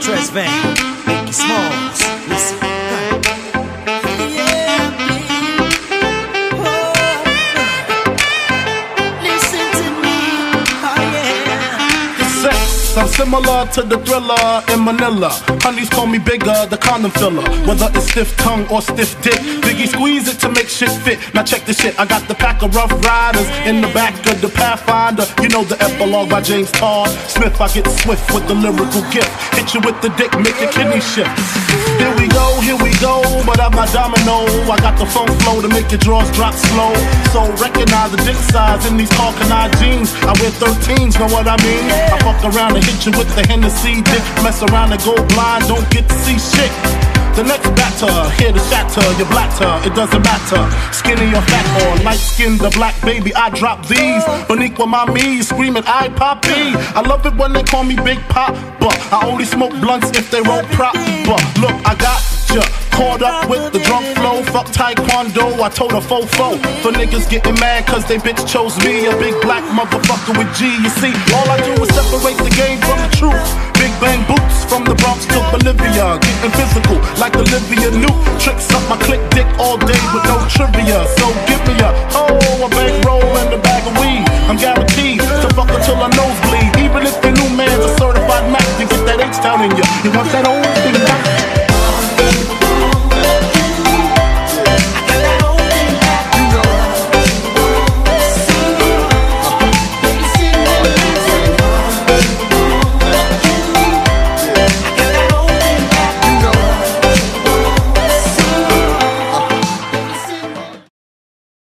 Tres Van. Similar to the thriller in Manila. Honeys call me bigger, the condom filler. Whether it's stiff tongue or stiff dick, Biggie squeeze it to make shit fit. Now check this shit, I got the pack of rough riders in the back of the Pathfinder. You know the epilogue by James Todd Smith. I get swift with the lyrical gift. Hit you with the dick, make your kidney shift. Here we go, but I'm not domino. I got the funk flow to make your drawers drop slow. So recognize the dick size in these Karl Kani jeans. I wear 13s, know what I mean? I fuck around and hit you with the Hennessy dick. Mess around and go blind, don't get to see shit. The next batter, here to shatter your blatter, it doesn't matter. Skinny or fat or light skinned the black baby, I drop these. Boniqua my me, screaming I poppy. I love it when they call me Big Pop, but I only smoke blunts if they roll prop. But look, I got ya. Caught up with the drunk flow, fuck taekwondo, I told a fofo. For niggas getting mad cause they bitch chose me, a big black motherfucker with G. You see, all I do is separate the game from the truth. Big bang boots from the Bronx to Bolivia, getting physical like Olivia Newt. Tricks up my click dick all day with no trivia. So give me a oh, a bankroll and a bag of weed. I'm guaranteed to fuck until I nosebleed. Even if the new man's a certified Mac, you get that H down in you. You want that old